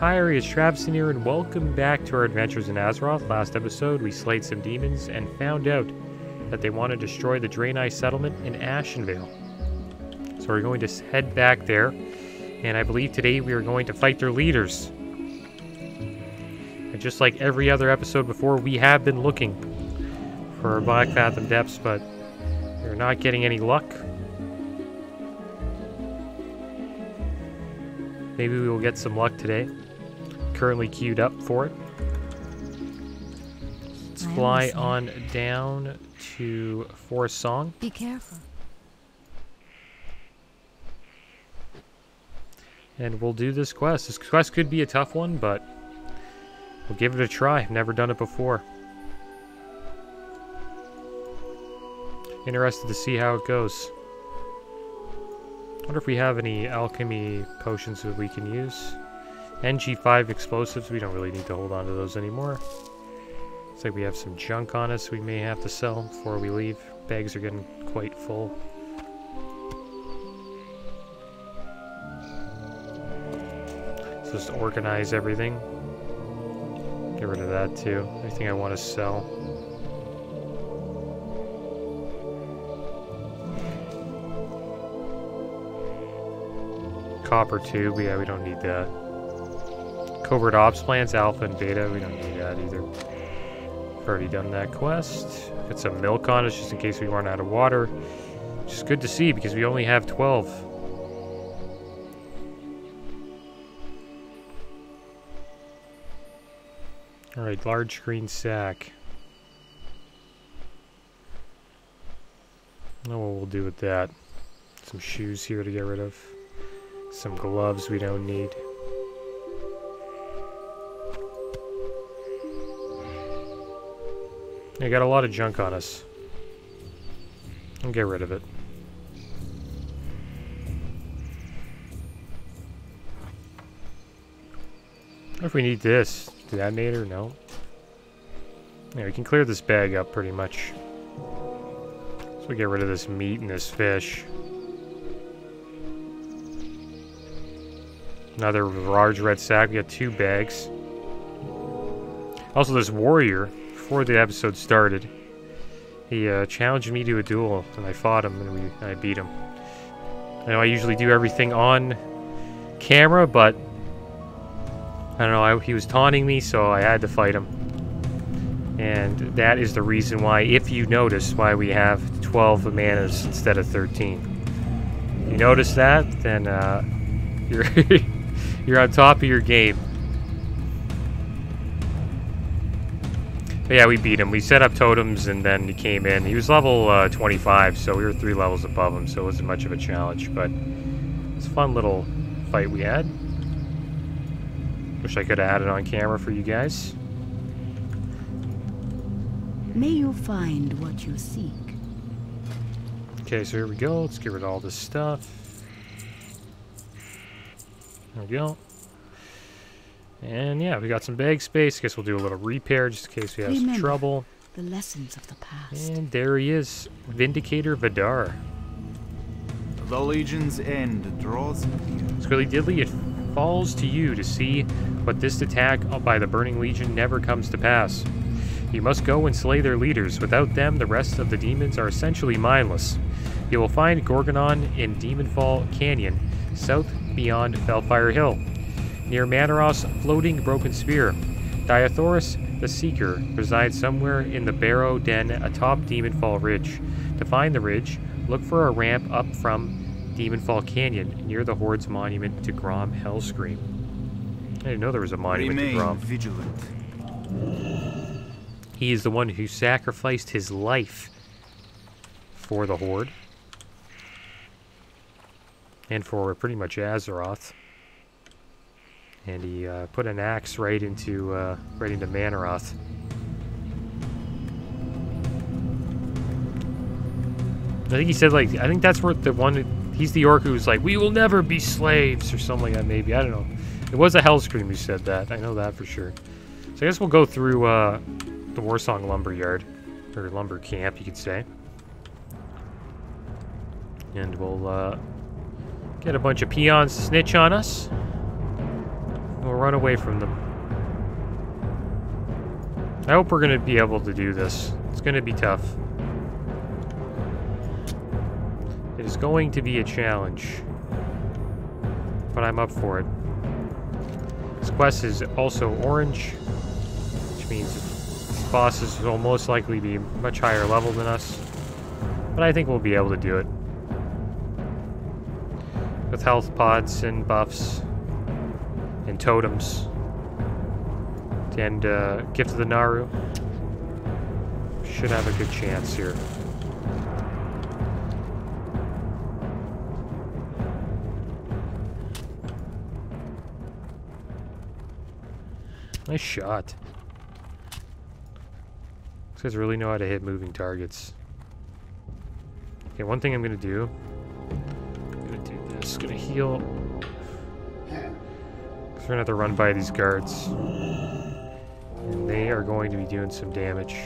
Hi, it's Travis here, and welcome back to our adventures in Azeroth. Last episode, we slayed some demons and found out that they want to destroy the Draenei settlement in Ashenvale. So we're going to head back there, and I believe today we are going to fight their leaders. And just like every other episode before, we have been looking for Blackfathom Depths, but we're not getting any luck. Maybe we will get some luck today. Currently queued up for it. Let's I fly on down to Forest Song. Be careful. And we'll do this quest. This quest could be a tough one, but we'll give it a try. I've never done it before. Interested to see how it goes. wonder if we have any alchemy potions that we can use. NG5 explosives, we don't really need to hold on to those anymore. Looks like we have some junk on us we may have to sell before we leave. Bags are getting quite full. Let's just organize everything. Get rid of that too. Anything I want to sell. Copper tube, yeah, we don't need that. Covert ops plans, alpha and beta, we don't need that either. We've already done that quest. Got some milk on us just in case we run out of water. Which is good to see because we only have 12. Alright, large green sack. know what we'll do with that. Some shoes here to get rid of. Some gloves we don't need. I got a lot of junk on us. I'll get rid of it. What if we need this? Detonator? No. Yeah, we can clear this bag up pretty much. So we get rid of this meat and this fish. Another large red sack. We got two bags. Also, this warrior, before the episode started, he uh, challenged me to a duel, and I fought him, and we, I beat him. I know I usually do everything on camera, but I don't know. I, he was taunting me, so I had to fight him. And that is the reason why, if you notice, why we have 12 manas instead of 13. If you notice that, then uh, you're you're on top of your game. But yeah, we beat him. We set up totems, and then he came in. He was level uh, 25, so we were three levels above him, so it wasn't much of a challenge. But it's a fun little fight we had. Wish I could have had it on camera for you guys. May you find what you seek. Okay, so here we go. Let's get rid of all this stuff. There we go. And yeah, we got some bag space. Guess we'll do a little repair just in case we have some trouble. The lessons of the past. And there he is, Vindicator Vedaar. The Legion's end draws near. Squilly Diddly, it falls to you to see what this attack by the Burning Legion never comes to pass. You must go and slay their leaders. Without them, the rest of the demons are essentially mindless. You will find Gorgannon in Demonfall Canyon, south beyond Felfire Hill, near Mannoroth's floating broken spear. Diathorus the Seeker resides somewhere in the Barrow Den atop Demonfall Ridge. To find the ridge, look for a ramp up from Demonfall Canyon near the Horde's monument to Grom Hellscream. I didn't know there was a monument to Remain Grom. vigilant. He is the one who sacrificed his life for the Horde. And for pretty much Azeroth. And he uh, put an axe right into uh, right into Mannoroth. I think he said like I think that's where the one he's the orc who's like we will never be slaves or something like that maybe I don't know. It was a Hellscream who said that. I know that for sure. So I guess we'll go through uh, the Warsong Lumber Yard, or Lumber Camp, you could say. And we'll uh, get a bunch of peons to snitch on us. We'll run away from them. I hope we're going to be able to do this. It's going to be tough. It is going to be a challenge. But I'm up for it. This quest is also orange, which means these bosses will most likely be much higher level than us. But I think we'll be able to do it. With health pods and buffs and totems. And uh, Gift of the Naaru. Should have a good chance here. Nice shot. These guys really know how to hit moving targets. Okay, one thing I'm gonna do. I'm gonna do this. Gonna heal. We're gonna have to run by these guards. And they are going to be doing some damage.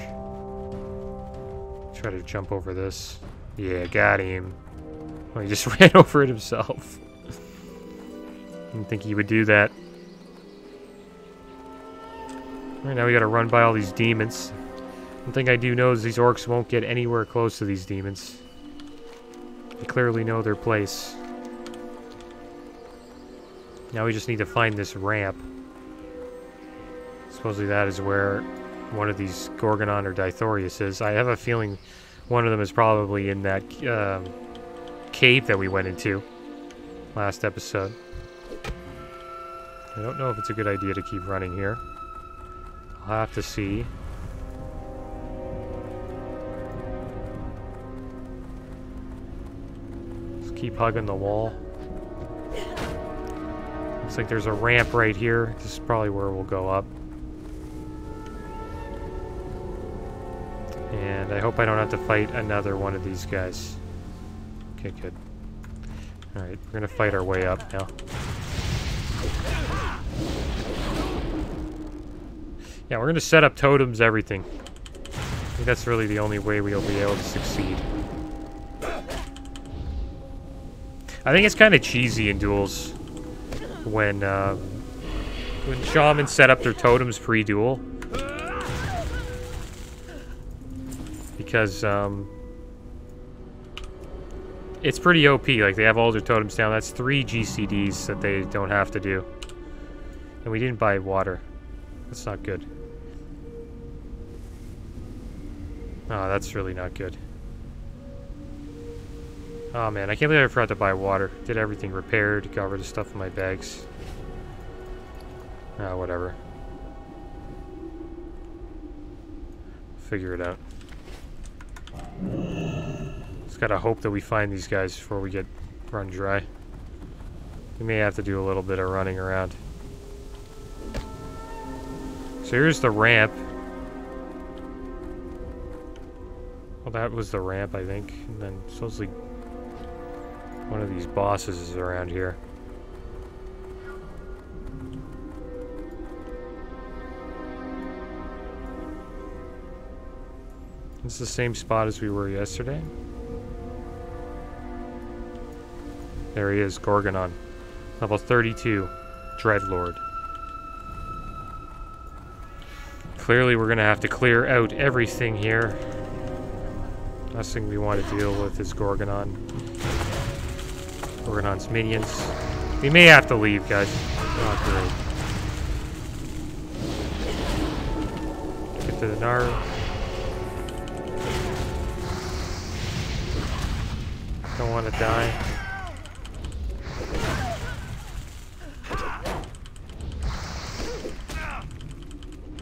Try to jump over this. Yeah, got him. Oh, he just ran over it himself. Didn't think he would do that. Alright, now we gotta run by all these demons. One thing I do know is these orcs won't get anywhere close to these demons. They clearly know their place. Now we just need to find this ramp. Supposedly that is where one of these Gorgannon or Diathorus is. I have a feeling one of them is probably in that um, cave that we went into last episode. I don't know if it's a good idea to keep running here. I'll have to see. Just keep hugging the wall. Looks like there's a ramp right here. This is probably where we'll go up. And I hope I don't have to fight another one of these guys. Okay, good. Alright, we're gonna fight our way up now. Yeah, we're gonna set up totems, everything. I think that's really the only way we'll be able to succeed. I think it's kind of cheesy in duels when uh, when shamans set up their totems pre-duel because um, it's pretty OP. Like they have all their totems down. That's three GCDs that they don't have to do, and we didn't buy water. That's not good. Oh, that's really not good. Oh man, I can't believe I forgot to buy water. Did everything repaired, got rid of stuff in my bags. Ah, whatever. Figure it out. Just gotta hope that we find these guys before we get run dry. We may have to do a little bit of running around. So here's the ramp. Well, that was the ramp, I think. And then supposedly one of these bosses is around here. It's the same spot as we were yesterday. There he is, Gorgannon. Level 32, Dreadlord. Clearly we're gonna have to clear out everything here. Last thing we want to deal with is Gorgannon. Gorgannon's minions. We may have to leave, guys. Not great. Get to the Naaru. Don't want to die.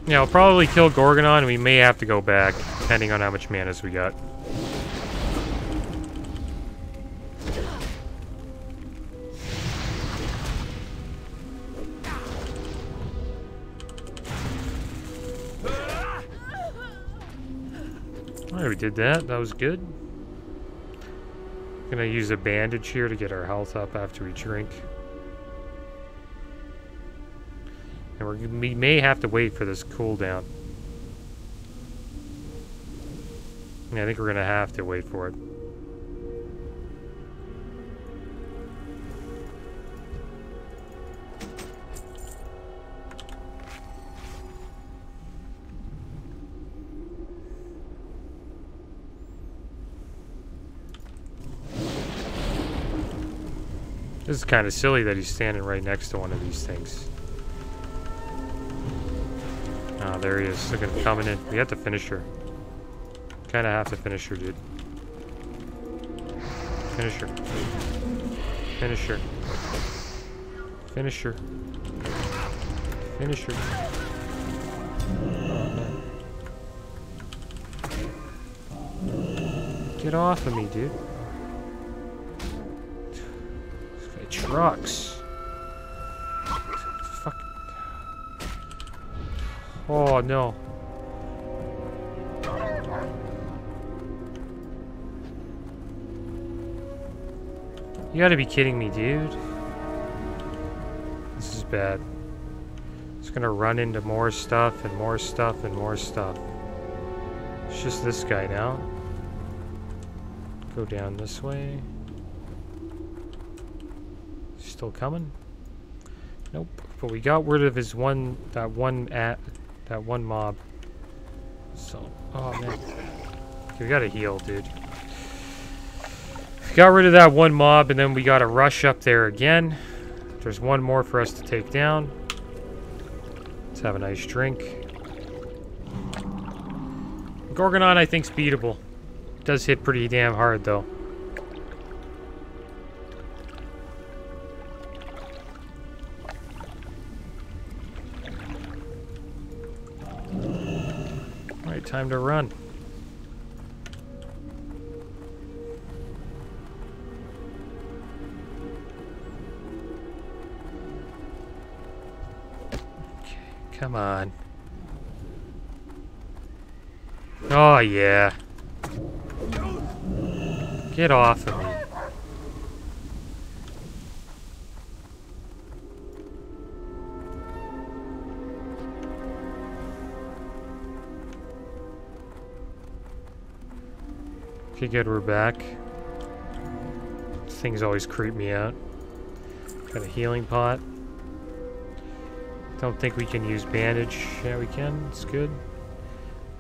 Yeah, we'll probably kill Gorgannon, and we may have to go back, depending on how much manas we got. Did that. That was good. Gonna use a bandage here to get our health up after we drink. And we may have to wait for this cooldown. I think we're gonna have to wait for it. This is kind of silly that he's standing right next to one of these things. Ah, there he is. Look at him coming in. We have to finish her. Kind of have to finish her, dude. Finish her. Finish her. Finish her. Finish her. Get off of me, dude. Trucks. Fuck. Oh, no. You gotta be kidding me, dude. This is bad. It's gonna run into more stuff and more stuff and more stuff. It's just this guy now. Go down this way. Still coming? Nope. But we got rid of his one, that one at, that one mob. So, oh man. Okay, we gotta heal, dude. Got rid of that one mob, and then we gotta rush up there again. There's one more for us to take down. Let's have a nice drink. Gorgannon, I think's beatable. Does hit pretty damn hard, though. Time to run. Okay, Come on. Oh, yeah. Get off of me. Okay, good, we're back. Things always creep me out. Got a healing pot. Don't think we can use bandage. Yeah, we can. It's good.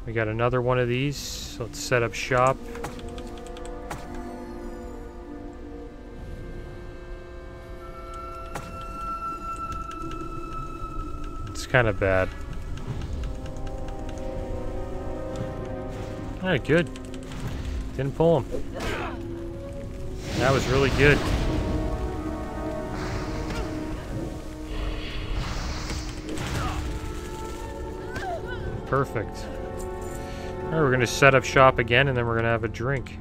We got another one of these. So let's set up shop. It's kind of bad. Alright, good. Didn't pull him. That was really good. Perfect. Alright, we're gonna set up shop again and then we're gonna have a drink.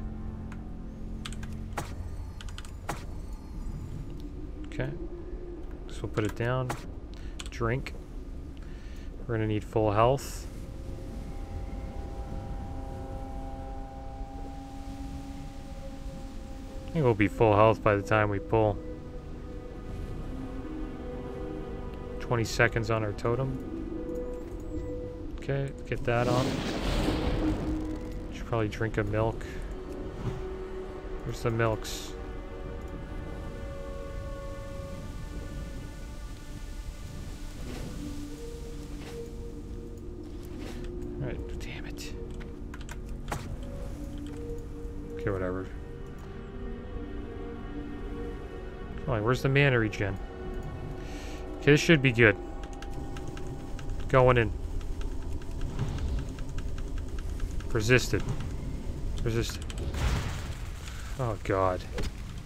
Okay. So we'll put it down. Drink. We're gonna need full health. Think we'll be full health by the time we pull. 20 seconds on our totem. Okay, get that on. Should probably drink a milk. Where's the milks? Where's the mana regen? Okay, this should be good. Going in. Resisted. Resisted. Oh, God.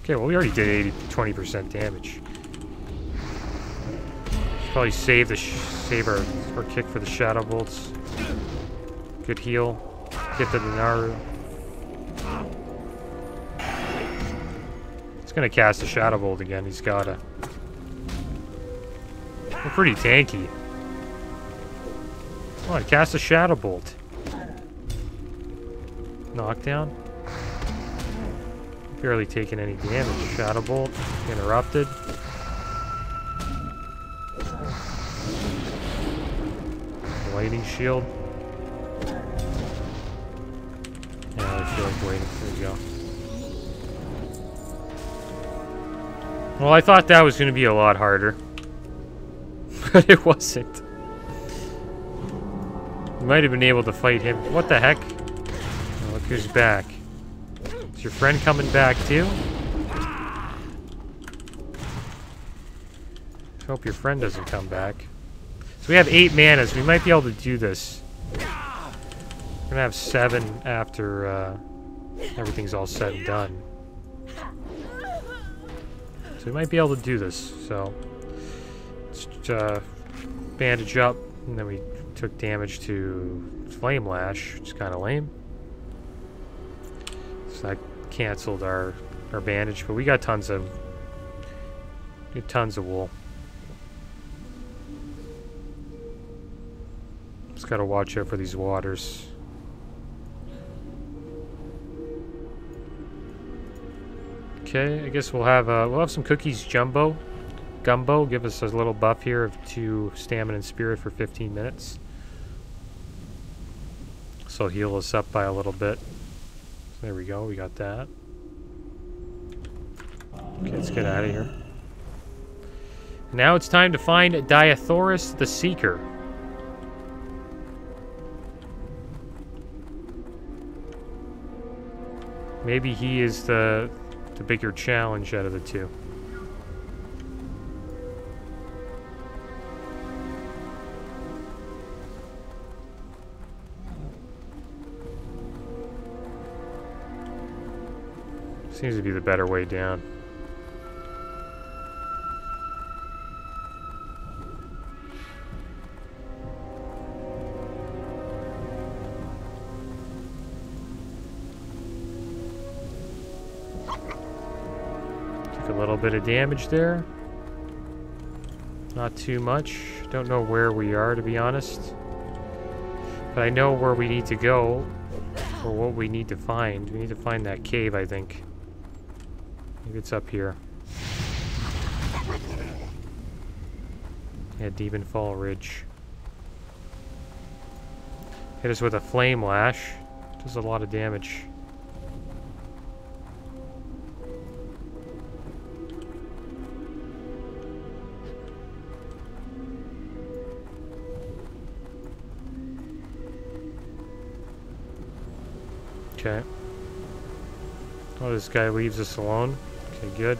Okay, well, we already did 80, 20% damage. Should probably save the save our, our kick for the Shadow Bolts. Good heal. Get the Naaru. Gonna cast a Shadow Bolt again. He's gotta. We're pretty tanky. Come on, cast a Shadow Bolt. Knockdown. Barely taking any damage. Shadow Bolt. Interrupted. Lightning Shield. Yeah, I feel like waiting. There we go. Well, I thought that was going to be a lot harder. but it wasn't. You might have been able to fight him. What the heck? Look who's back? Is your friend coming back too? Hope your friend doesn't come back. So we have eight manas. We might be able to do this. We're gonna have seven after uh, everything's all said and done. So we might be able to do this. So uh, bandage up, and then we took damage to flame lash, which is kind of lame. So that canceled our our bandage, but we got tons of got tons of wool. Just gotta watch out for these waters. Okay, I guess we'll have uh, we'll have some cookies jumbo. Gumbo, give us a little buff here of two stamina and spirit for 15 minutes. So heal us up by a little bit. There we go, we got that. Okay, let's get out of here. Now it's time to find Diathorus the Seeker. Maybe he is the the bigger challenge out of the two. Seems to be the better way down. Bit of damage there. Not too much. Don't know where we are, to be honest. But I know where we need to go. Or what we need to find. We need to find that cave, I think. Maybe it's up here. Yeah, Demon Fall Ridge. Hit us with a Flame Lash. Does a lot of damage. Okay. Oh, this guy leaves us alone. Okay, good.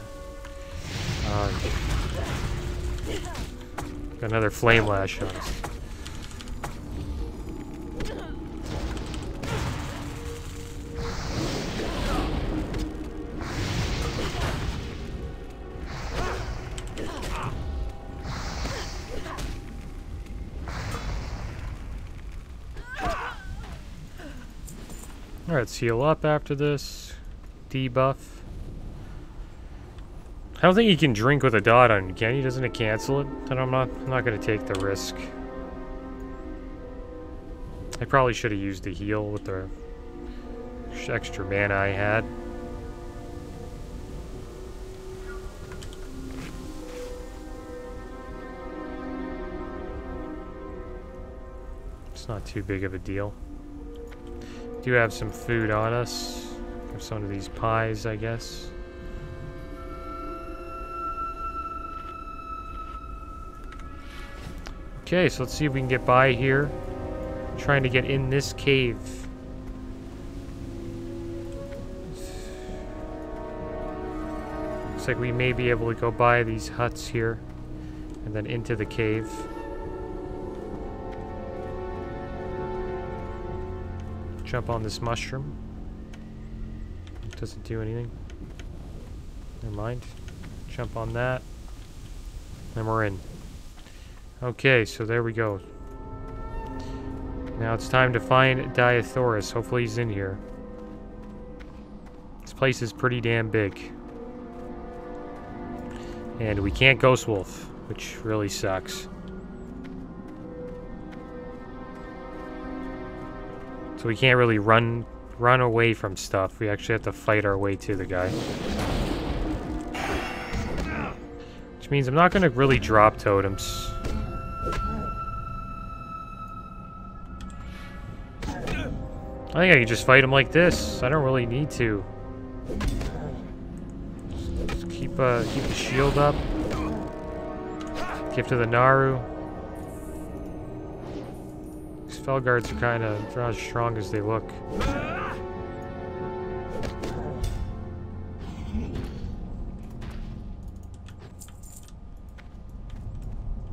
Uh, got another flame lash on us. Let's heal up after this. Debuff. I don't think you can drink with a dot on can you? Doesn't it cancel it? Then I'm not I'm not gonna take the risk. I probably should have used the heal with the extra mana I had. It's not too big of a deal. Do have some food on us. Have some of these pies, I guess. Okay, so let's see if we can get by here. trying to get in this cave. Looks like we may be able to go by these huts here and then into the cave. Jump on this mushroom. It doesn't do anything. Never mind. Jump on that. And we're in. Okay, so there we go. Now it's time to find Diathorus. Hopefully he's in here. This place is pretty damn big. And we can't Ghost Wolf, which really sucks. So we can't really run run away from stuff. We actually have to fight our way to the guy. Which means I'm not going to really drop totems. I think I can just fight him like this. I don't really need to. Just keep uh keep the shield up. Give to the Naaru. Felguards are kind of not as strong as they look.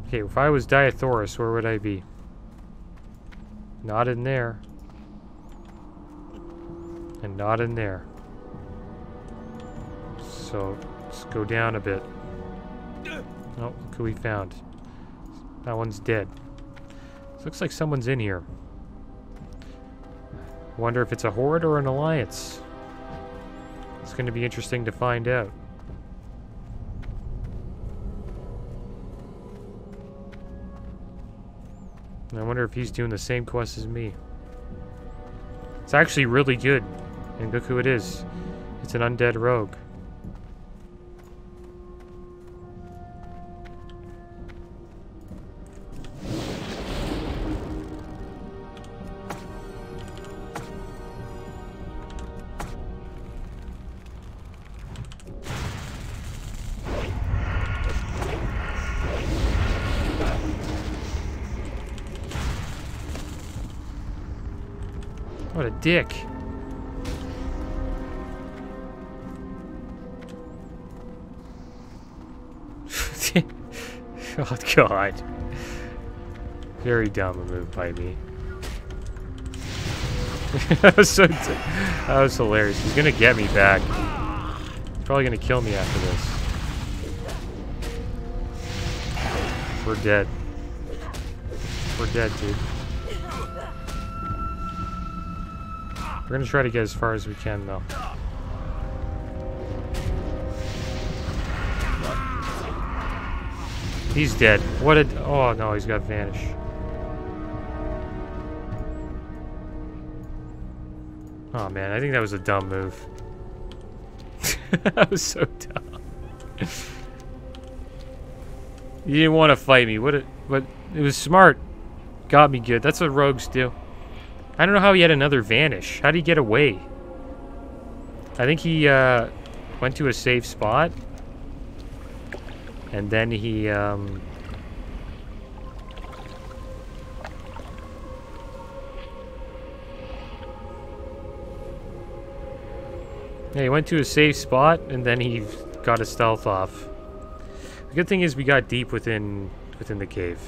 Okay, if I was Diathorus, where would I be? Not in there. And not in there. So, let's go down a bit. Oh, look who we found. That one's dead. Looks like someone's in here. Wonder if it's a horde or an alliance. It's going to be interesting to find out. I wonder if he's doing the same quest as me. It's actually really good. And look who it is. It's an undead rogue. Dick. oh god. Very dumb move by me. that, was that was hilarious. He's gonna get me back. He's probably gonna kill me after this. We're dead. We're dead, dude. We're gonna try to get as far as we can, though. He's dead. What a... Oh, no, he's got vanish. Oh, man, I think that was a dumb move. that was so dumb. you didn't want to fight me. What? A, but it was smart. Got me good. That's what rogues do. I don't know how he had another vanish. How did he get away? I think he uh, went to a safe spot. And then he... Um, yeah, he went to a safe spot and then he got a stealth off. The good thing is we got deep within within the cave.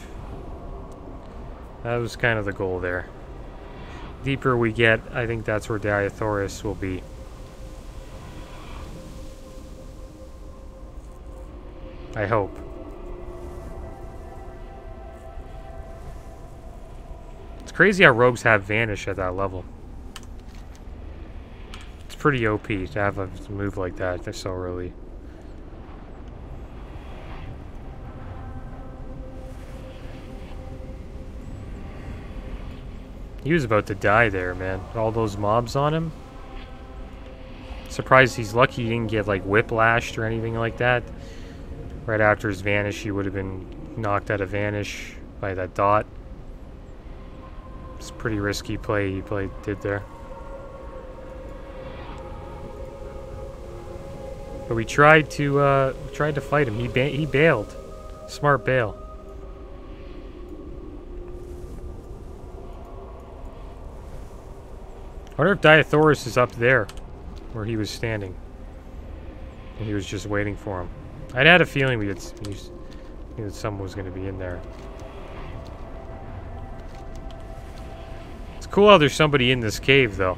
That was kind of the goal there deeper we get, I think that's where Diathorus will be. I hope. It's crazy how rogues have vanish at that level. It's pretty OP to have a move like that They're so early. He was about to die there, man. All those mobs on him. Surprised he's lucky he didn't get, like, whiplashed or anything like that. Right after his vanish, he would have been knocked out of vanish by that dot. It's a pretty risky play he played did there. But we tried to uh, tried to fight him. He ba he bailed. Smart bail. Wonder if Diathorus is up there, where he was standing. And he was just waiting for him. I'd had a feeling we had, that someone was going to be in there. It's cool how there's somebody in this cave, though.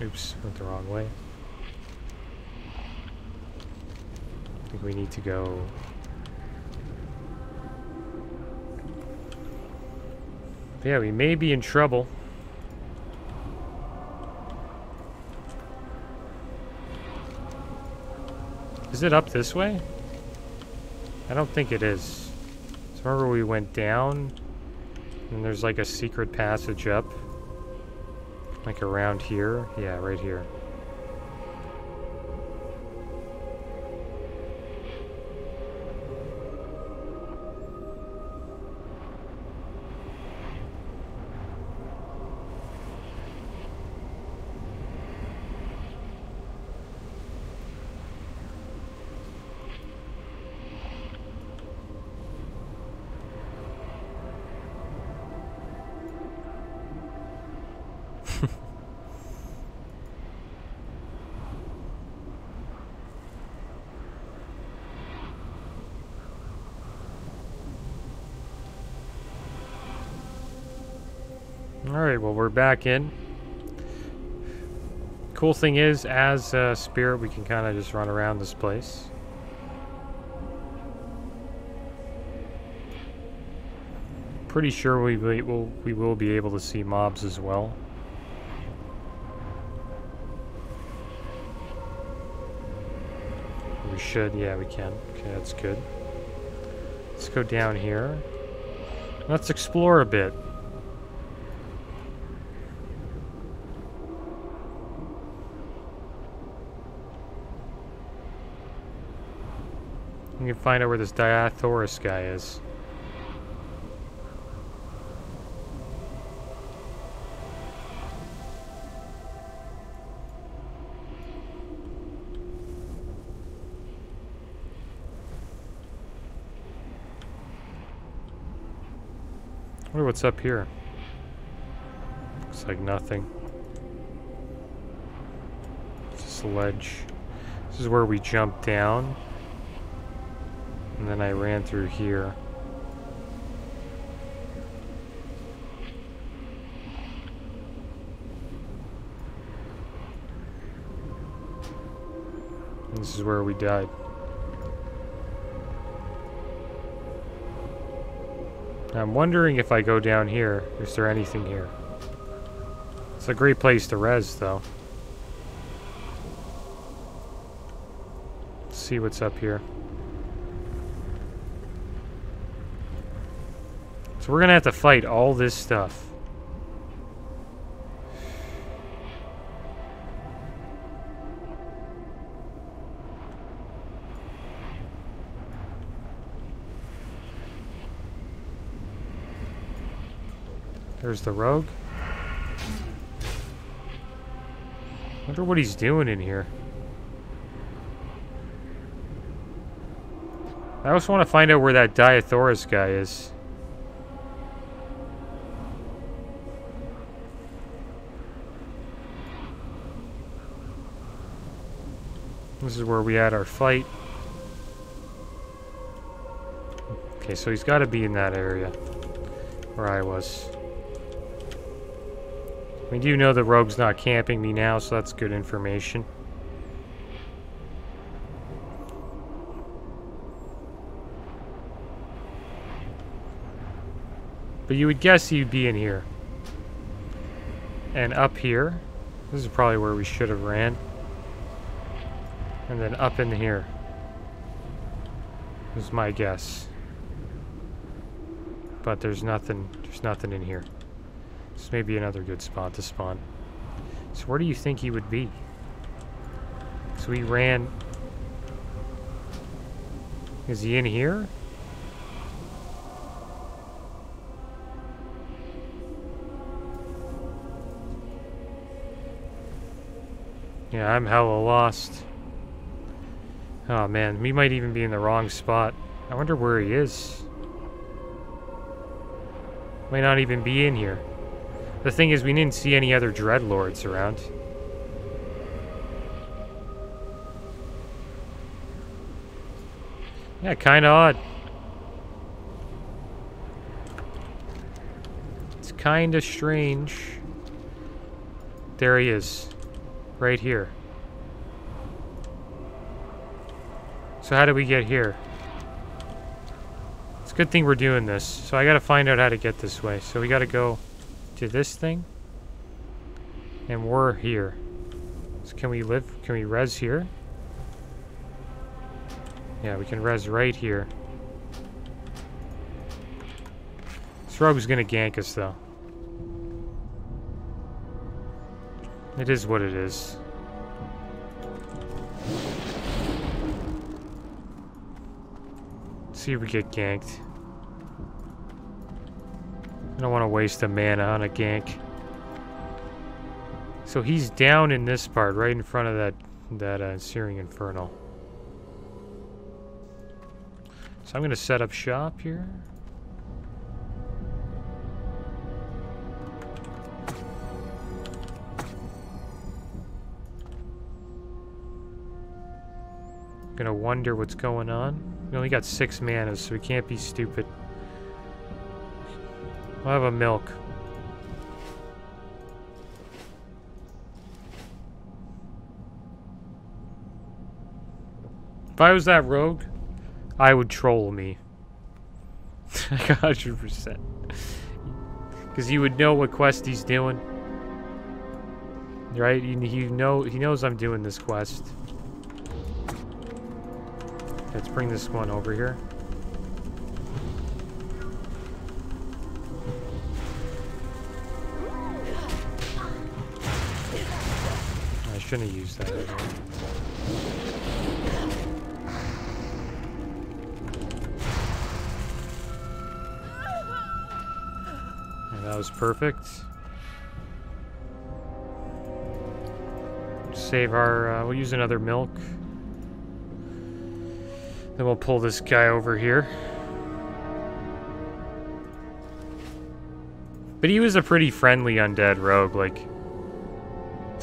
Oops, went the wrong way. I think we need to go yeah, we may be in trouble. Is it up this way? I don't think it is. So remember we went down and there's like a secret passage up. Like around here. Yeah, right here. Back in. Cool thing is, as uh, Spirit, we can kind of just run around this place. Pretty sure we we will we will be able to see mobs as well. We should, yeah, we can. Okay, that's good. Let's go down here. Let's explore a bit. We can find out where this Diathorus guy is. wonder what's up here. Looks like nothing. It's a ledge. This is where we jump down. And then I ran through here. And this is where we died. I'm wondering if I go down here, is there anything here? It's a great place to res, though. Let's see what's up here. We're gonna have to fight all this stuff. There's the rogue. Wonder what he's doing in here. I also want to find out where that Diathorus guy is. This is where we had our fight. Okay, so he's got to be in that area where I was. We do know the rogue's not camping me now, so that's good information. But you would guess he'd be in here. And up here, this is probably where we should have ran. And then up in here. Is my guess. But there's nothing, there's nothing in here. This may be another good spot to spawn. So where do you think he would be? So he ran... Is he in here? Yeah, I'm hella lost. Oh man, we might even be in the wrong spot. I wonder where he is. Might not even be in here. The thing is, we didn't see any other Dreadlords around. Yeah, kinda odd. It's kinda strange. There he is. Right here. So how do we get here? It's a good thing we're doing this. So I gotta find out how to get this way. So we gotta go to this thing. And we're here. So can we live? Can we res here? Yeah, we can res right here. This rogue's gonna gank us, though. It is what it is. See if we get ganked. I don't want to waste a mana on a gank. So he's down in this part, right in front of that that uh, Searing Infernal. So I'm going to set up shop here. Gonna wonder what's going on. We only got six manas, so we can't be stupid. We'll have a milk. If I was that rogue, I would troll me. Like 100%. Because you would know what quest he's doing. Right? He know, he knows I'm doing this quest. Let's bring this one over here. I shouldn't have used that. And that was perfect. Save our, uh, we'll use another milk. Then we'll pull this guy over here. But he was a pretty friendly undead rogue, like...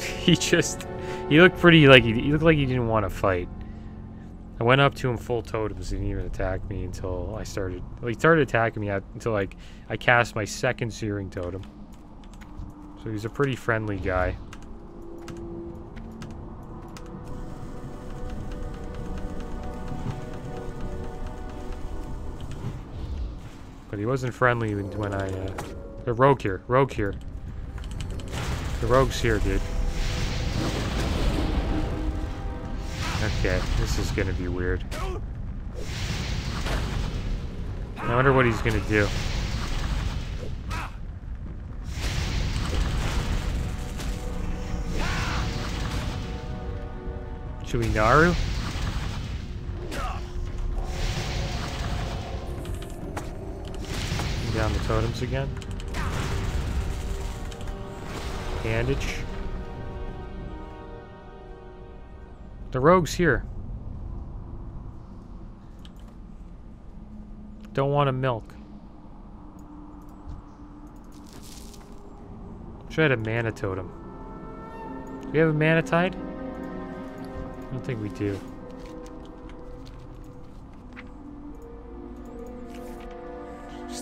he just... He looked pretty like he, looked like he didn't want to fight. I went up to him full totems. He didn't even attack me until I started. Well, he started attacking me until like I cast my second searing totem. So he's a pretty friendly guy. Wasn't friendly when I. Uh, the rogue here, rogue here. The rogue's here, dude. Okay, this is gonna be weird. I wonder what he's gonna do. Naaru? Down the totems again. Bandage. The rogue's here. Don't want to milk. Should have had a mana totem. Do we have a mana tide? I don't think we do.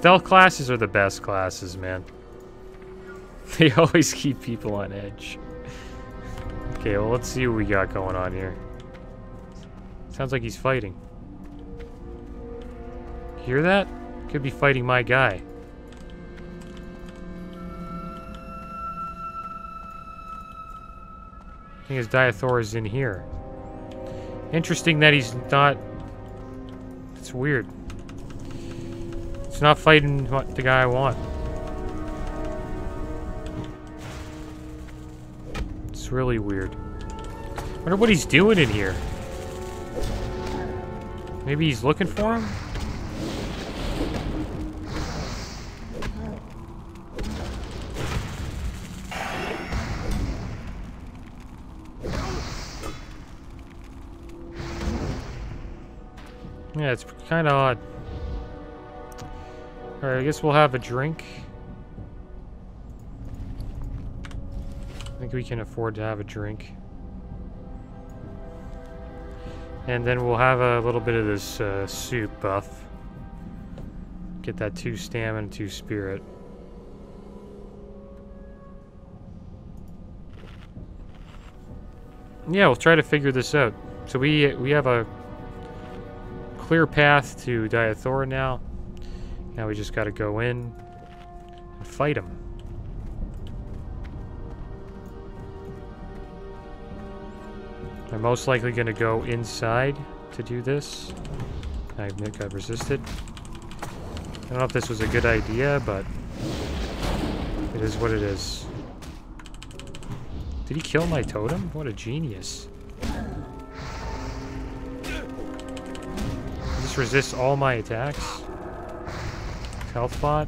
Stealth classes are the best classes, man. They always keep people on edge. Okay, well, let's see what we got going on here. Sounds like he's fighting. Hear that? Could be fighting my guy. I think his Diathor is in here. Interesting that he's not... It's weird. It's not fighting what the guy I want. It's really weird. wonder what he's doing in here. Maybe he's looking for him? Yeah, it's kind of odd. Alright, I guess we'll have a drink. I think we can afford to have a drink. And then we'll have a little bit of this uh, soup buff. Get that 2 stamina, 2 spirit. Yeah, we'll try to figure this out. So we we have a clear path to Diathorus now. Now we just got to go in and fight him. I'm most likely to go inside to do this. I got resisted. I don't know if this was a good idea, but it is what it is. Did he kill my totem? What a genius. He just resists all my attacks. Health bot.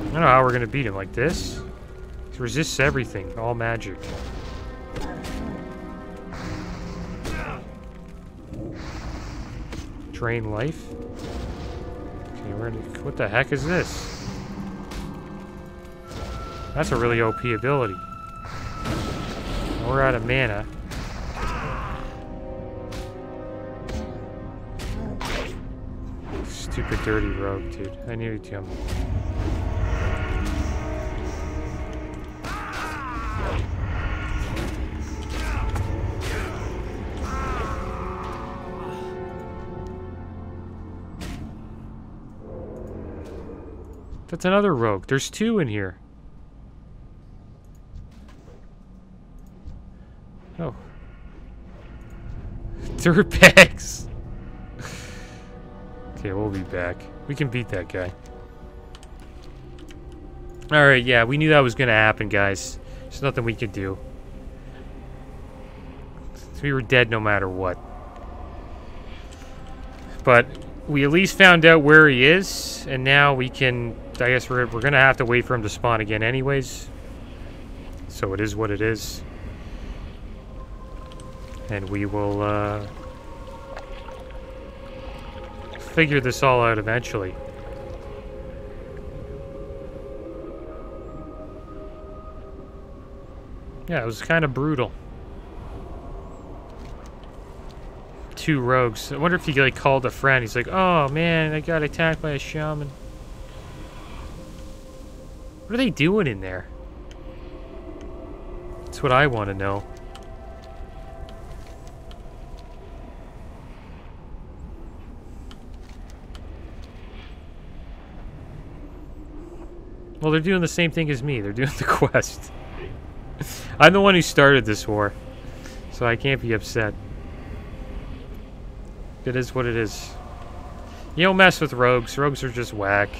I don't know how we're gonna beat him, like this? He resists everything, all magic. Drain life? Okay, what the heck is this? That's a really OP ability. We're out of mana. dirty rogue, dude. I need to jumped. That's another rogue. There's two in here. Oh. Dirtbags okay, we'll be back. We can beat that guy. Alright, yeah, we knew that was gonna happen, guys. There's nothing we could do. We were dead no matter what. But we at least found out where he is, and now we can... I guess we're, we're gonna have to wait for him to spawn again anyways. So it is what it is. And we will, uh... Figure this all out eventually. Yeah, it was kind of brutal. Two rogues. I wonder if he like called a friend. He's like, "Oh man, I got attacked by a shaman." What are they doing in there? That's what I want to know. Well, they're doing the same thing as me. They're doing the quest. I'm the one who started this war, so I can't be upset. It is what it is. You don't mess with rogues. Rogues are just whack.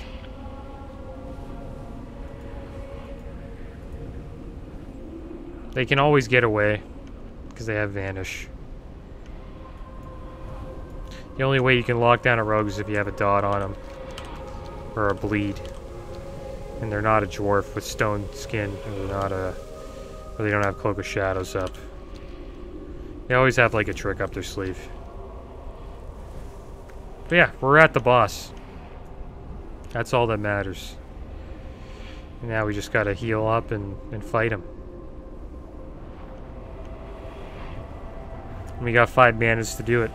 They can always get away because they have Vanish. The only way you can lock down a rogue is if you have a dot on them. Or a bleed. And they're not a dwarf with stone skin. They're not a... Or they don't have Cloak of Shadows up. They always have like a trick up their sleeve. But yeah, we're at the boss. That's all that matters. And now we just gotta heal up and, and fight him. And we got five manas to do it.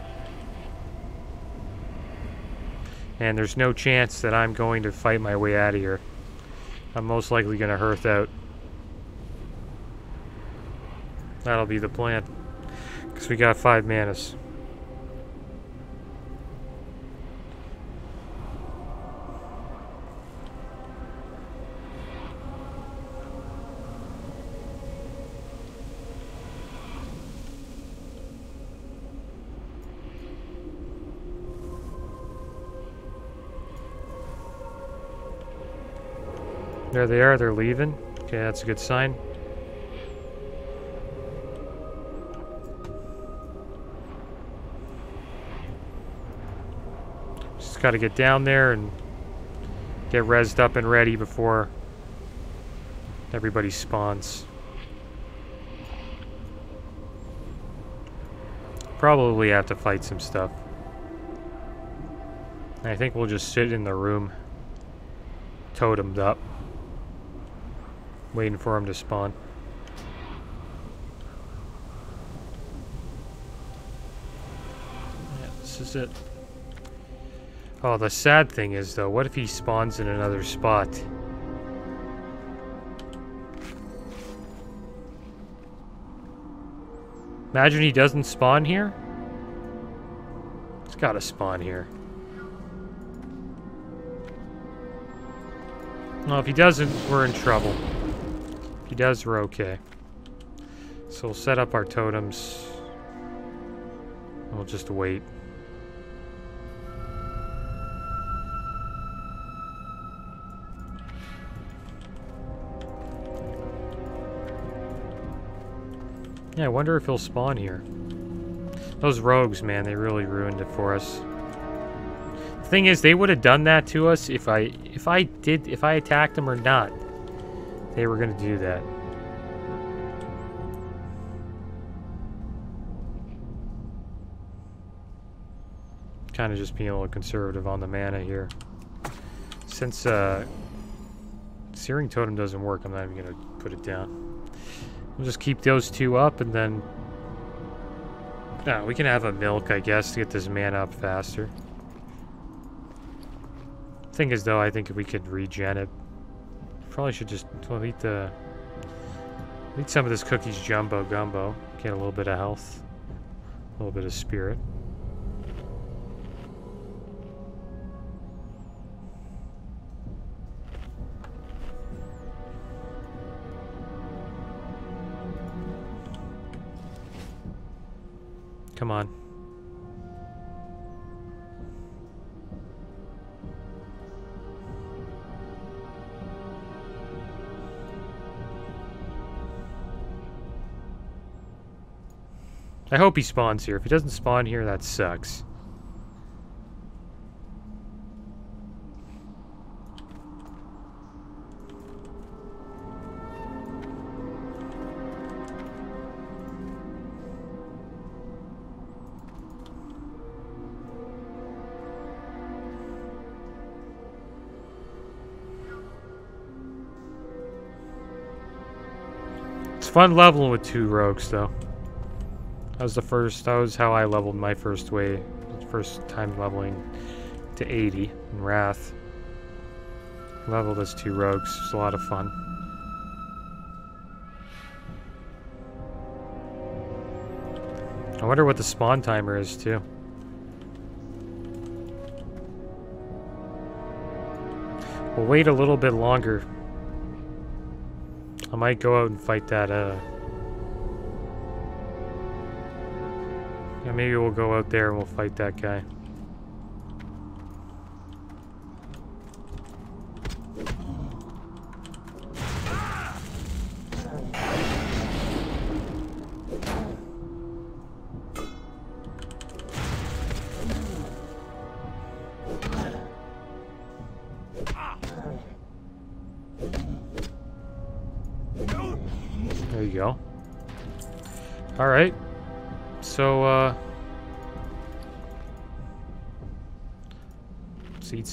And there's no chance that I'm going to fight my way out of here. I'm most likely going to hearth out. That'll be the plan. Because we got five manas. There they are, they're leaving. Okay, that's a good sign. Just gotta get down there and get rezzed up and ready before everybody spawns. Probably have to fight some stuff. I think we'll just sit in the room totemed up. Waiting for him to spawn. Yeah, this is it. Oh, the sad thing is, though, what if he spawns in another spot? Imagine he doesn't spawn here? He's gotta spawn here. Well, if he doesn't, we're in trouble. He does, we're okay. So we'll set up our totems. We'll just wait. Yeah, I wonder if he'll spawn here. Those rogues, man, they really ruined it for us. The thing is, they would have done that to us if I if I did if I attacked them or not. They were gonna do that. Kind of just being a little conservative on the mana here. Since uh, Searing Totem doesn't work, I'm not even gonna put it down. We'll just keep those two up and then... No, we can have a milk, I guess, to get this mana up faster. Thing is, though, I think if we could regen it probably should just well, eat the eat some of this cookie's jumbo gumbo. Get a little bit of health, a little bit of spirit. Come on. I hope he spawns here. If he doesn't spawn here, that sucks. It's fun leveling with two rogues, though. That was the first, that was how I leveled my first way, first time leveling to 80 in Wrath. Leveled as two rogues, it was a lot of fun. I wonder what the spawn timer is, too. We'll wait a little bit longer. I might go out and fight that, uh... maybe we'll go out there and we'll fight that guy.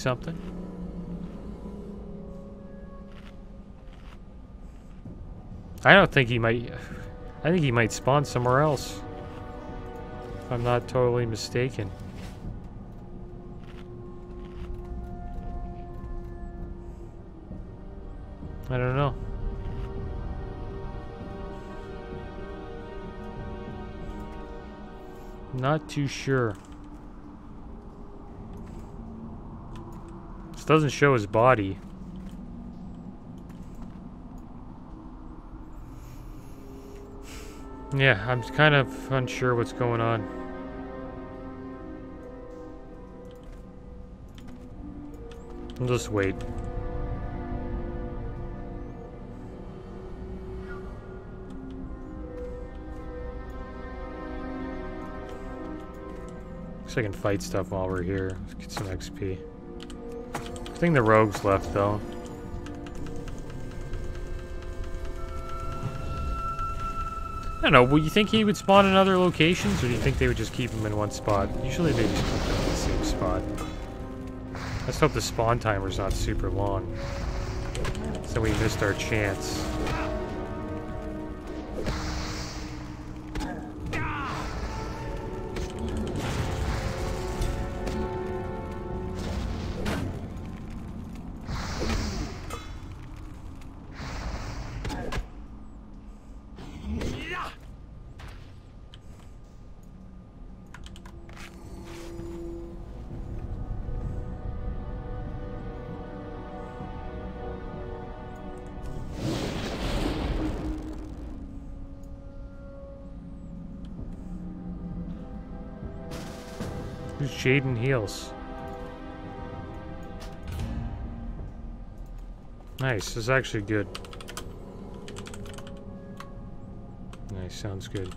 Something. I don't think he might... I think he might spawn somewhere else. If I'm not totally mistaken. I don't know. Not too sure. Doesn't show his body. Yeah, I'm kind of unsure what's going on. I'll just wait. Looks like I can fight stuff while we're here. Let's get some XP. I think the rogues left though. I don't know, would you think he would spawn in other locations, or do you think they would just keep him in one spot? Usually they just keep him in the same spot. Let's hope the spawn timer's not super long. So we missed our chance. Jaden Heels? Nice, this is actually good. Nice, sounds good.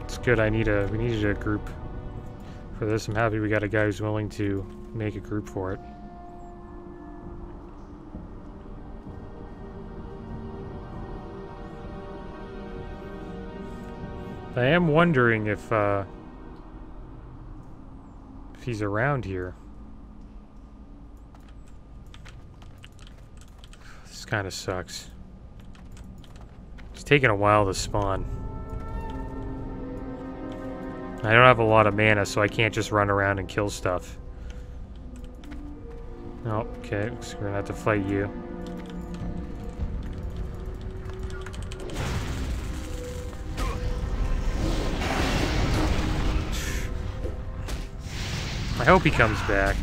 It's good, I need a, we needed a group for this. I'm happy we got a guy who's willing to make a group for it. I am wondering if, uh, if he's around here. This kind of sucks. It's taking a while to spawn. I don't have a lot of mana, so I can't just run around and kill stuff. Oh, okay, so we're gonna have to fight you. I hope he comes back.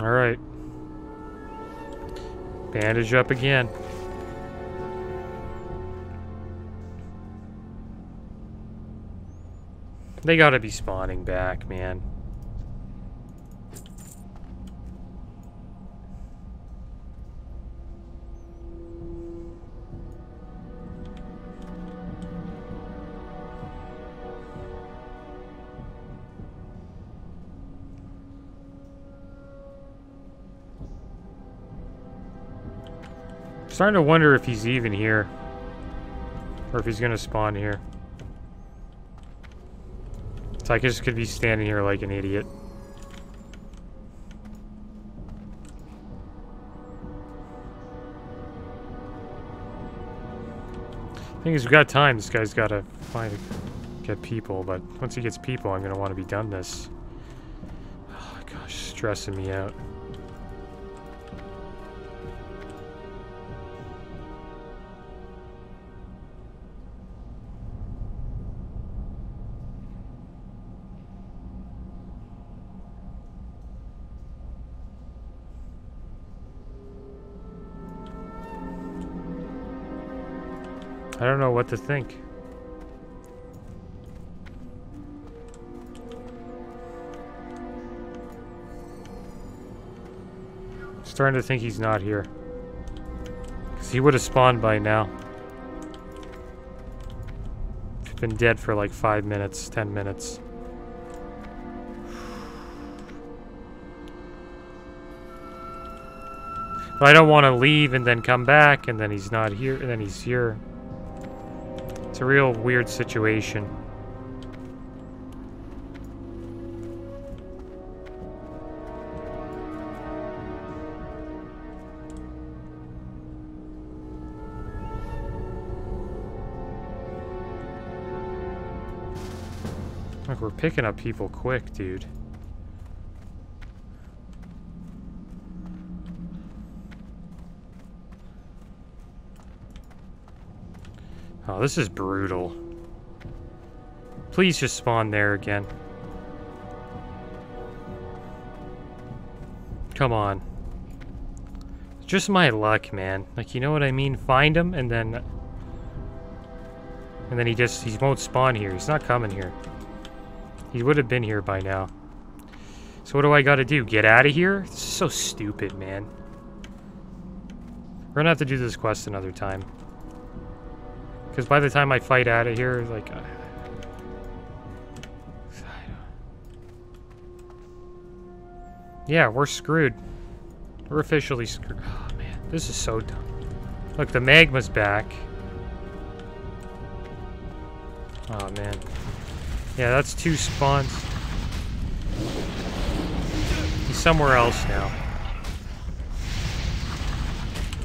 All right. Bandage up again. They gotta be spawning back, man. Starting to wonder if he's even here. Or if he's gonna spawn here. So I just could be standing here like an idiot. Thing is, we got time. This guy's gotta find get people, but once he gets people, I'm gonna want to be done this. Oh gosh, stressing me out. I don't know what to think. Starting to think he's not here. Because he would have spawned by now. He's been dead for like five minutes, ten minutes. But I don't want to leave and then come back and then he's not here and then he's here. It's a real weird situation. Like we're picking up people quick, dude. Oh, this is brutal. Please just spawn there again. Come on. Just my luck, man. Like, you know what I mean? Find him, and then... And then he just... He won't spawn here. He's not coming here. He would have been here by now. So what do I gotta do? Get out of here? This is so stupid, man. We're gonna have to do this quest another time. Because by the time I fight out of here, like... Uh, yeah, we're screwed. We're officially screwed. Oh, man. This is so dumb. Look, the magma's back. Oh, man. Yeah, that's two spawns. He's somewhere else now.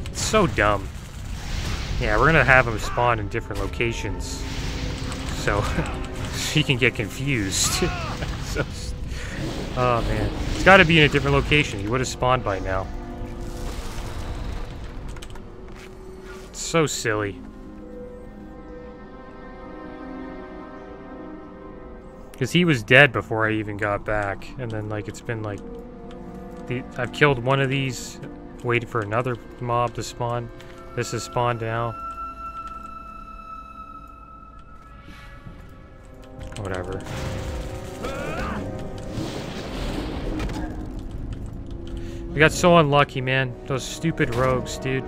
It's so dumb. Yeah, we're gonna have him spawn in different locations. So, he can get confused. so, oh man. He's gotta be in a different location. He would have spawned by now. It's so silly. Because he was dead before I even got back. And then, like, it's been, like... The, I've killed one of these, waited for another mob to spawn. This is spawned now. Whatever. We got so unlucky, man. Those stupid rogues, dude.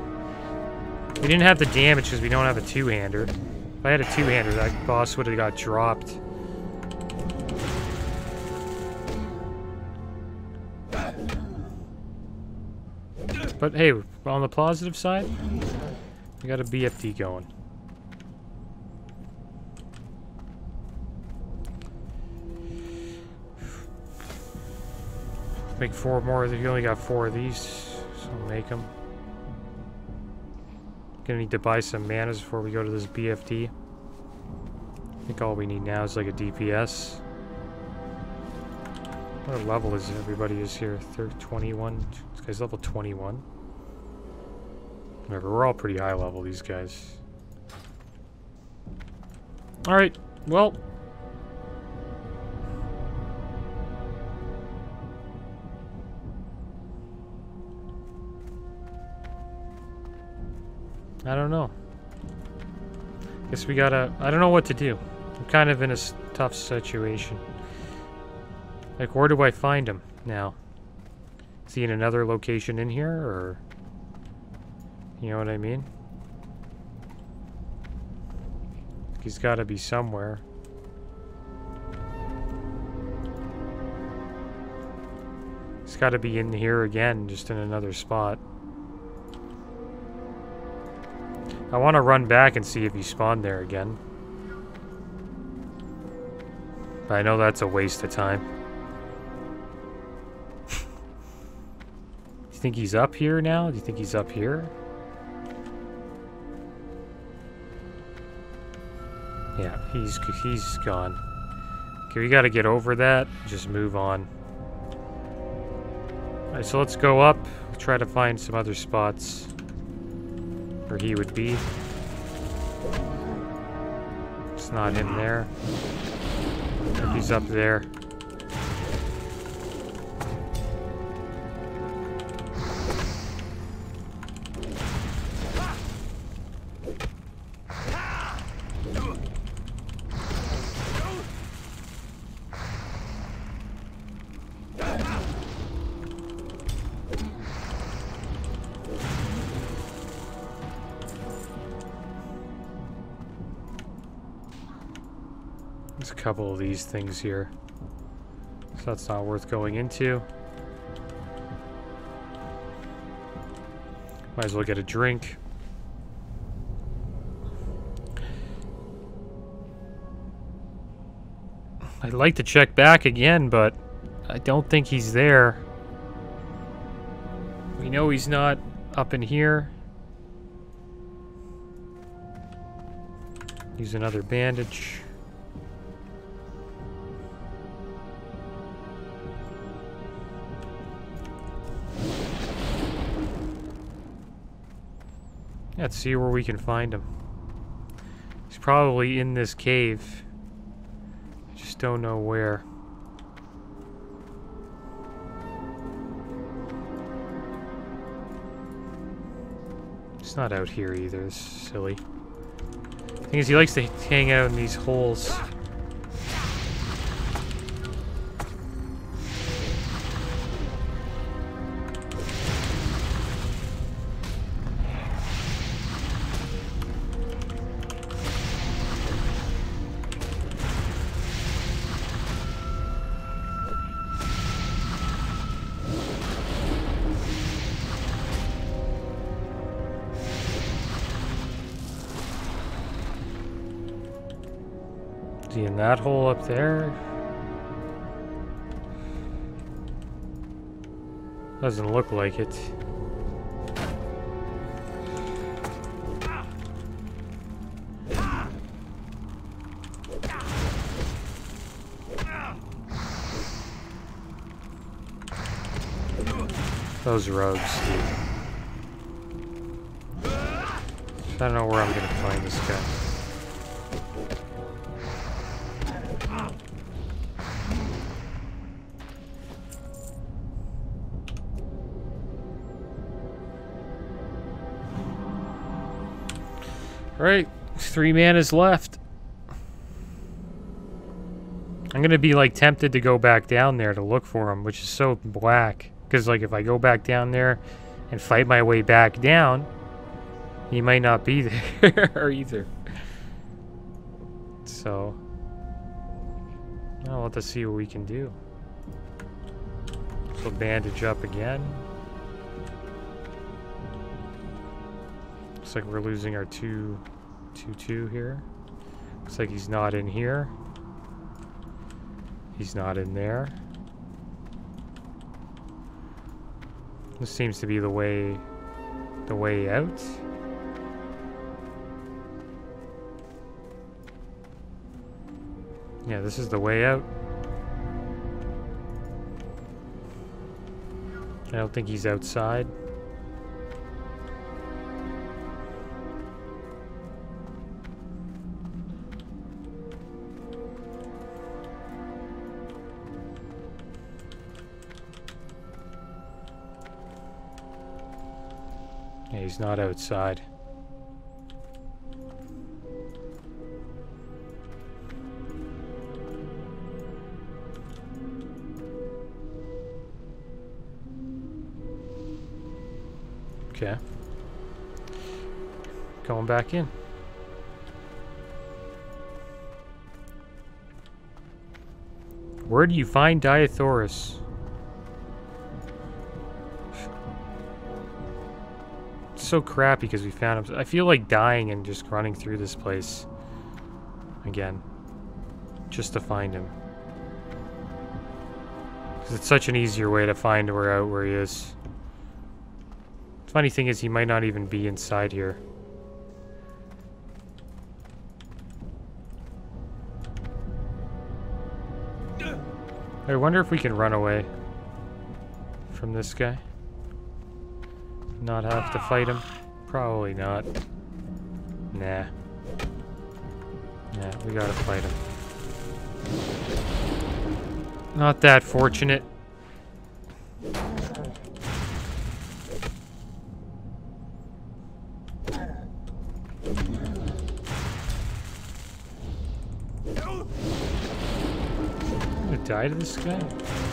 We didn't have the damage because we don't have a two-hander. If I had a two-hander, that boss would have got dropped. But hey, on the positive side, we got a BFD going. Make four more. You only got four of these, so make them. Gonna need to buy some manas before we go to this BFD. I think all we need now is like a DPS. What level is everybody is here? Third 21. This guy's level 21. Whatever, we're all pretty high level, these guys. Alright, well... I don't know. Guess we gotta... I don't know what to do. I'm kind of in a tough situation. Like, where do I find him now? Is he in another location in here, or... You know what I mean? He's gotta be somewhere. He's gotta be in here again, just in another spot. I want to run back and see if he spawned there again. But I know that's a waste of time. Do you think he's up here now? Do you think he's up here? He's he's gone. Okay, we gotta get over that. Just move on. Alright, so let's go up. Try to find some other spots where he would be. It's not him there. He's up there. Couple of these things here. So that's not worth going into. Might as well get a drink. I'd like to check back again, but I don't think he's there. We know he's not up in here. Use another bandage. See where we can find him. He's probably in this cave. I just don't know where. It's not out here either. It's silly. The Thing is, he likes to hang out in these holes. Hole up there? Doesn't look like it. Those rogues, dude. I don't know where I'm gonna find this guy. Alright, three man is left. I'm gonna be like tempted to go back down there to look for him, which is so black. Because like if I go back down there and fight my way back down, he might not be there either. So, I'll have to see what we can do. So bandage up again. Looks like we're losing our two, two, two here. Looks like he's not in here. He's not in there. This seems to be the way, the way out. Yeah, this is the way out. I don't think he's outside. he's not outside. Okay. Going back in. Where do you find Diathorus? So crappy because we found him. I feel like dying and just running through this place again. Just to find him. Because it's such an easier way to find where out where he is. Funny thing is, he might not even be inside here. I wonder if we can run away from this guy. Not have to fight him. Probably not. Nah. Yeah, we gotta fight him. Not that fortunate. die to this guy?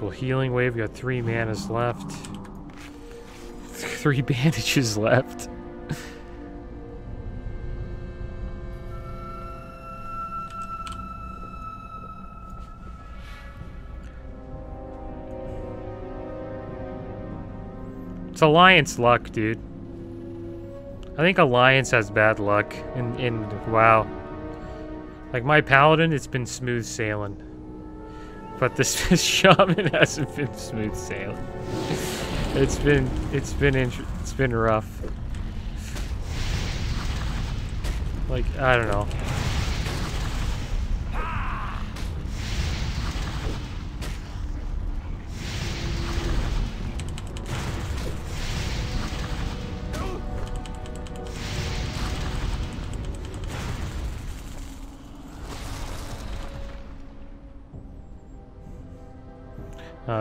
I healing wave. We got three manas left. Three bandages left. It's Alliance luck, dude. I think Alliance has bad luck in, in WoW. Like my Paladin, it's been smooth sailing. But this, this Shaman hasn't been smooth sailing. It's been, it's been, it's been rough. Like, I don't know.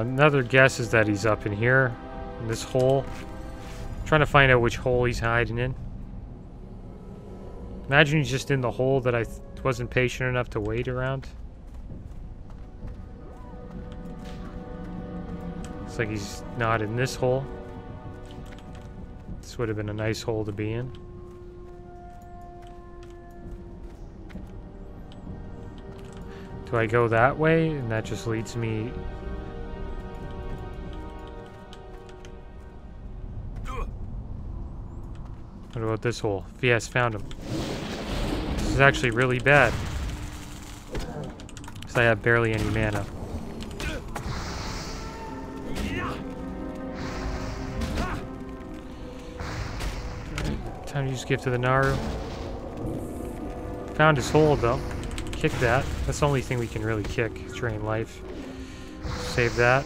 Another guess is that he's up in here, in this hole. I'm trying to find out which hole he's hiding in. Imagine he's just in the hole that I wasn't patient enough to wait around. Looks like he's not in this hole. This would have been a nice hole to be in. Do I go that way? And that just leads me What about this hole? Yes, found him. This is actually really bad. Because I have barely any mana. Time to use gift to the Naaru. Found his hole though. Kick that. That's the only thing we can really kick. Drain life. Save that.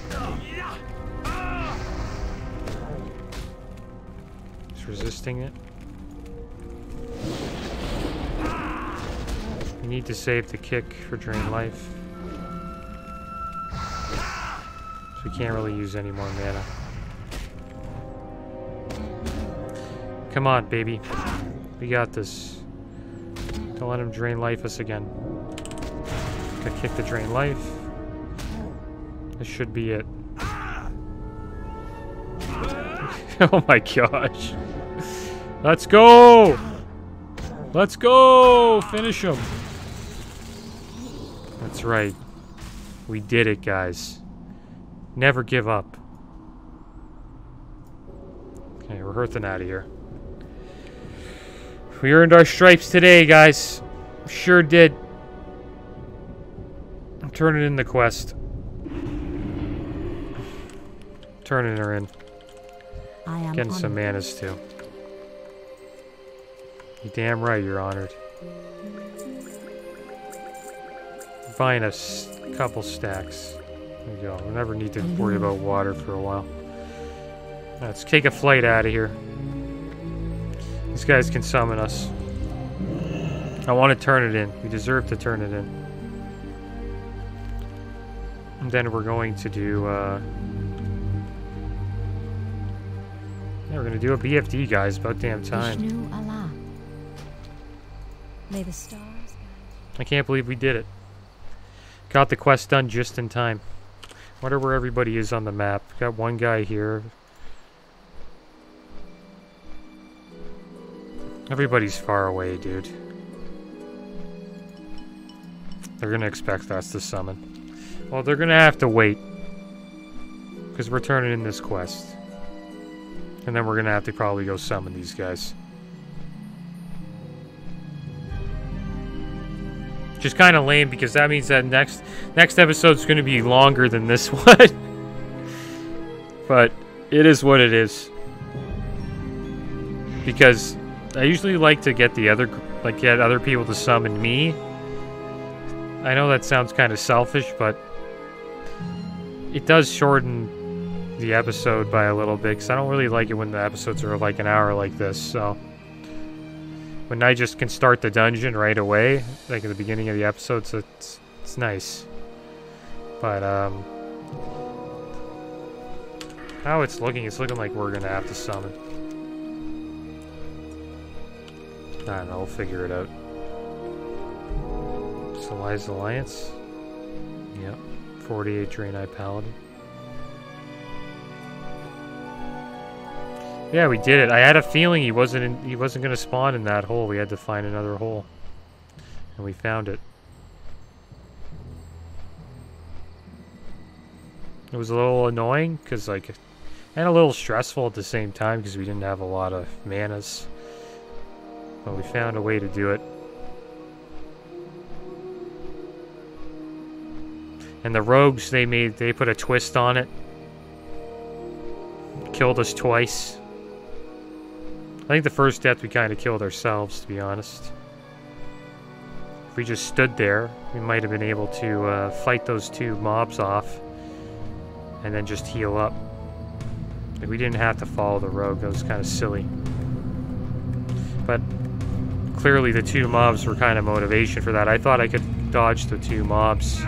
Just resisting it. Need to save the kick for drain life. So we can't really use any more mana. Come on, baby. We got this. Don't let him drain life us again. Gotta kick the drain life. This should be it. oh my gosh. Let's go! Let's go! Finish him. That's right. We did it, guys. Never give up. Okay, we're hurting out of here. We earned our stripes today, guys. Sure did. I'm turning in the quest. Turning her in. I am Getting some manas too. You damn right you're honored. Buying a s- couple stacks. There you go. We never need to worry about water for a while. Let's take a flight out of here. These guys can summon us. I want to turn it in. We deserve to turn it in. And then we're going to do, uh... Yeah, we're gonna do a BFD, guys. About damn time. Allah. May the stars I can't believe we did it. Got the quest done just in time. Wonder where everybody is on the map. Got one guy here. Everybody's far away, dude. They're gonna expect us to summon. Well, they're gonna have to wait. Because we're turning in this quest. And then we're gonna have to probably go summon these guys. Which is kind of lame because that means that next next episode is going to be longer than this one. but it is what it is. Because I usually like to get the other like get other people to summon me. I know that sounds kind of selfish, but it does shorten the episode by a little bit because I don't really like it when the episodes are like an hour like this. So when I just can start the dungeon right away, like at the beginning of the episode, so it's it's nice. But um, how it's looking, it's looking like we're gonna have to summon. I don't know, we'll figure it out. Celeste Alliance. Yep. 48 Draenei Paladin. Yeah, we did it. I had a feeling he wasn't in, he wasn't going to spawn in that hole. We had to find another hole. And we found it. It was a little annoying because like and a little stressful at the same time because we didn't have a lot of manas. But we found a way to do it. And the rogues they made they put a twist on it. Killed us twice. I think the first death we kind of killed ourselves, to be honest. If we just stood there, we might have been able to uh, fight those two mobs off and then just heal up. Like, we didn't have to follow the rogue, that was kind of silly. But clearly the two mobs were kind of motivation for that. I thought I could dodge the two mobs,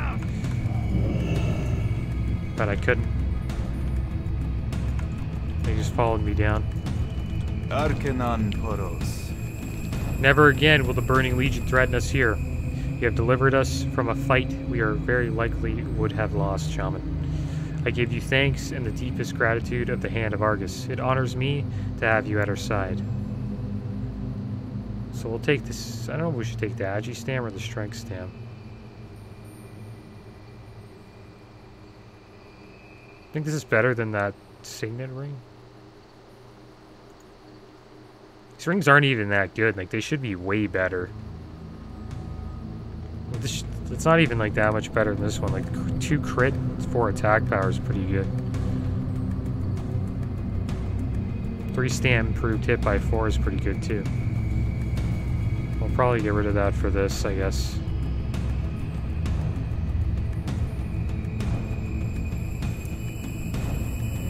but I couldn't. They just followed me down. Arcanon Poros. Never again will the Burning Legion threaten us here. You have delivered us from a fight we are very likely would have lost, Shaman. I give you thanks and the deepest gratitude of the Hand of Argus. It honors me to have you at our side. So we'll take this. I don't know if we should take the Agi stam or the Strength stam. I think this is better than that Signet ring. These rings aren't even that good. Like, they should be way better. It's not even, like, that much better than this one. Like, two crit, four attack power is pretty good. Three stam improved hit by four is pretty good, too. We'll probably get rid of that for this, I guess.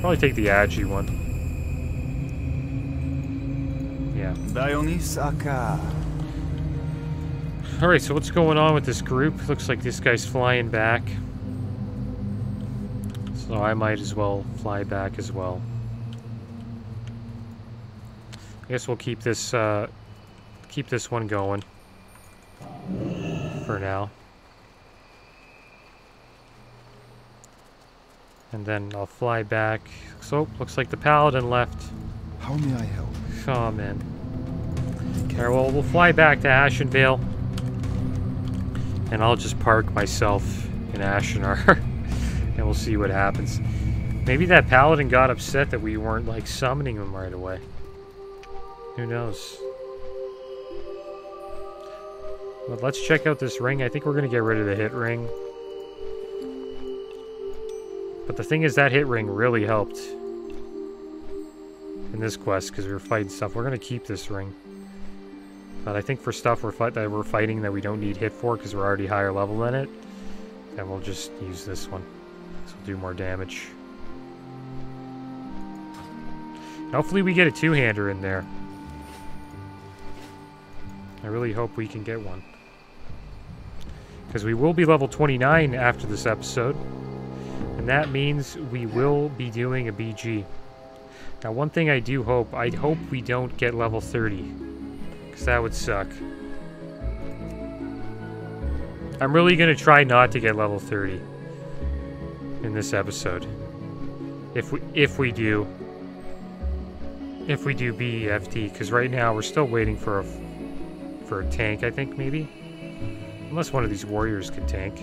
Probably take the Agi one. Dionys Aka. Alright, so what's going on with this group? Looks like this guy's flying back. So I might as well fly back as well. I guess we'll keep this, uh, keep this one going. For now. And then I'll fly back. So, looks like the paladin left. How may I help? Oh, man. Alright, well, we'll fly back to Ashenvale. And I'll just park myself in Astranaar. and we'll see what happens. Maybe that paladin got upset that we weren't, like, summoning him right away. Who knows? But let's check out this ring. I think we're going to get rid of the hit ring. But the thing is, that hit ring really helped in this quest because we were fighting stuff. We're going to keep this ring. But I think for stuff we're that we're fighting that we don't need hit for because we're already higher level than it, then we'll just use this one. This will do more damage. Hopefully we get a two-hander in there. I really hope we can get one. Because we will be level 29 after this episode. And that means we will be doing a BG. Now, one thing I do hope, I hope we don't get level 30. Because that would suck. I'm really going to try not to get level 30 in this episode. If we if we do if we do BFD cuz right now we're still waiting for a for a tank, I think maybe. Unless one of these warriors can tank.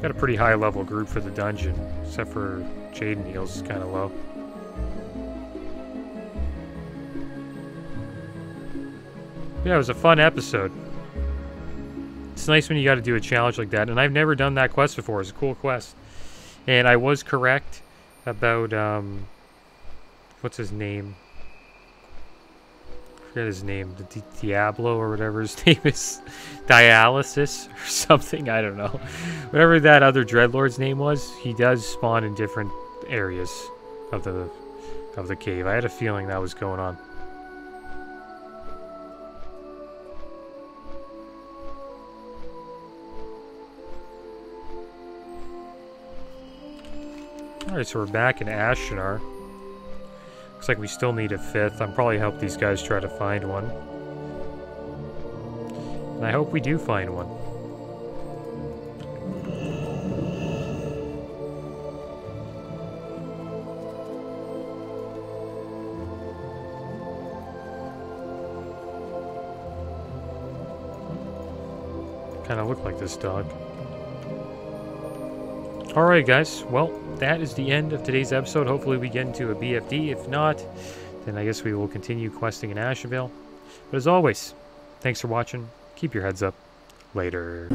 Got a pretty high level group for the dungeon, except for Jaden heals is kind of low. Yeah, it was a fun episode. It's nice when you got to do a challenge like that, and I've never done that quest before. It's a cool quest. And I was correct about, um, what's his name? I forget his name. The Di Diablo or whatever his name is. Dialysis or something. I don't know. Whatever that other Dreadlord's name was, he does spawn in different areas of the of the cave. I had a feeling that was going on. Alright, so we're back in Astranaar. Looks like we still need a fifth. I'm probably help these guys try to find one. And I hope we do find one. Kind of look like this dog. Alright guys, well, that is the end of today's episode. Hopefully we get into a BFD. If not, then I guess we will continue questing in Ashenvale. But as always, thanks for watching. Keep your heads up. Later.